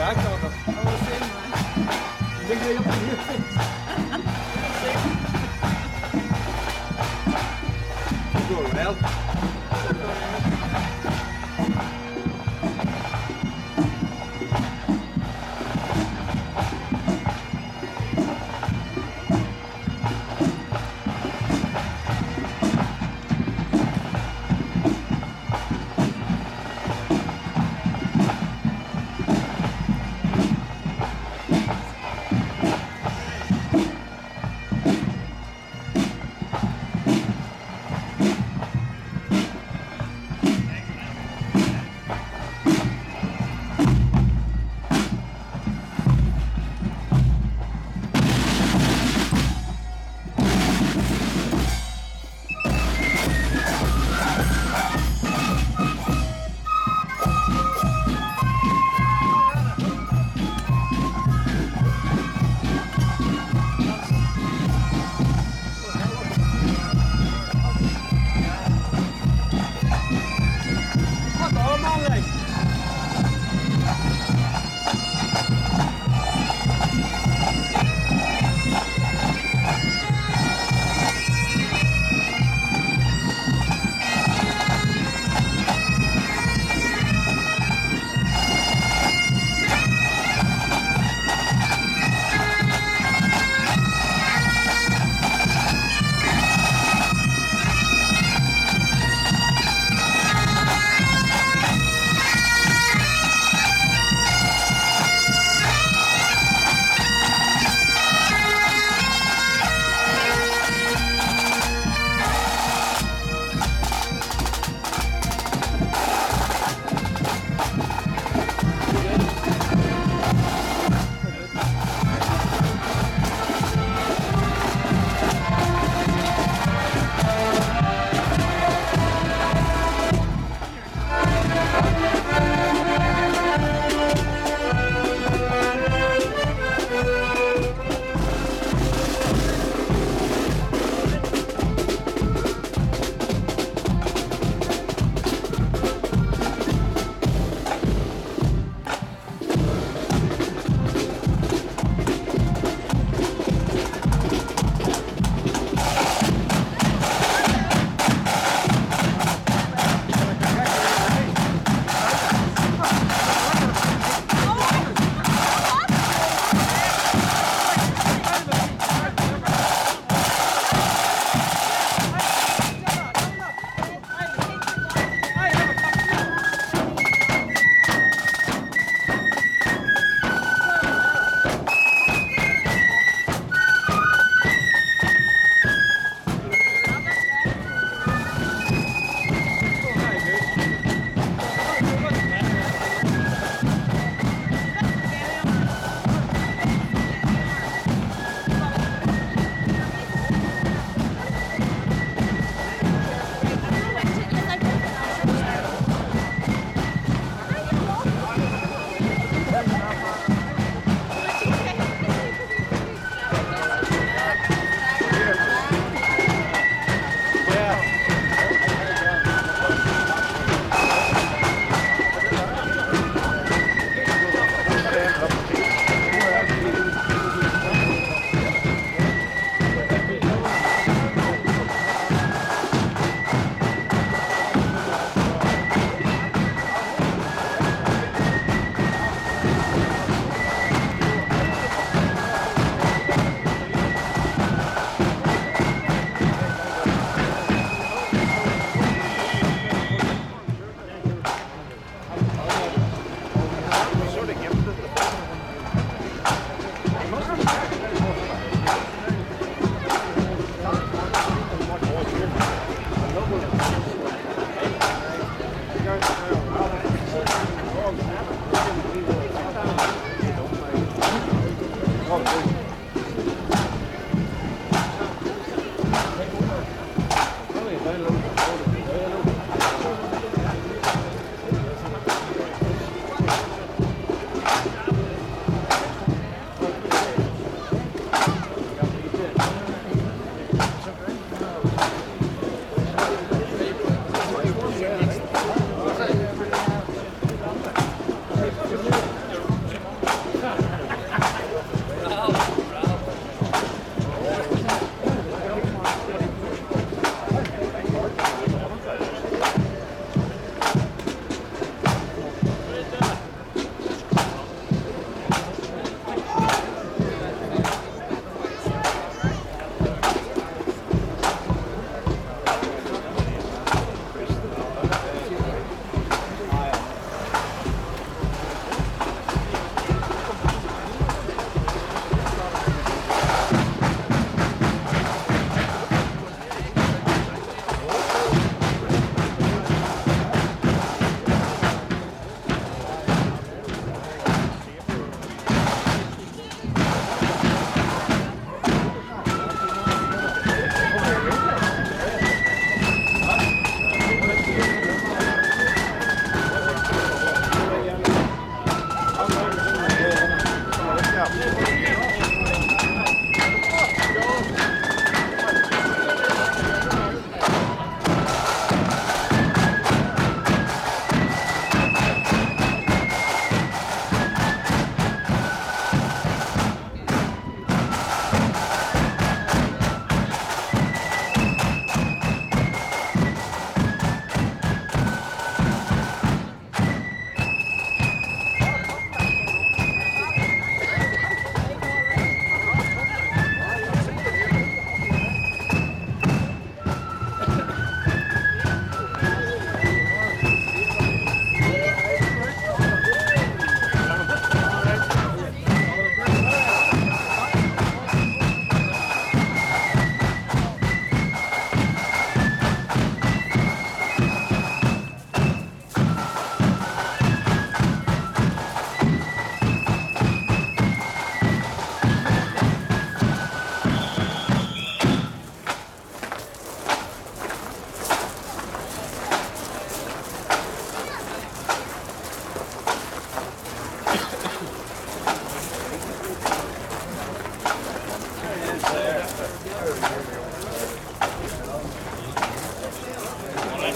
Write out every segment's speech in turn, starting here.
back, Robert. I was saying, man.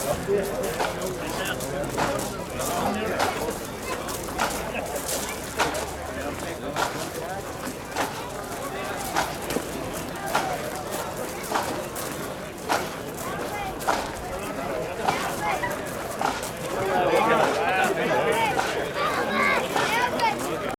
Yeah.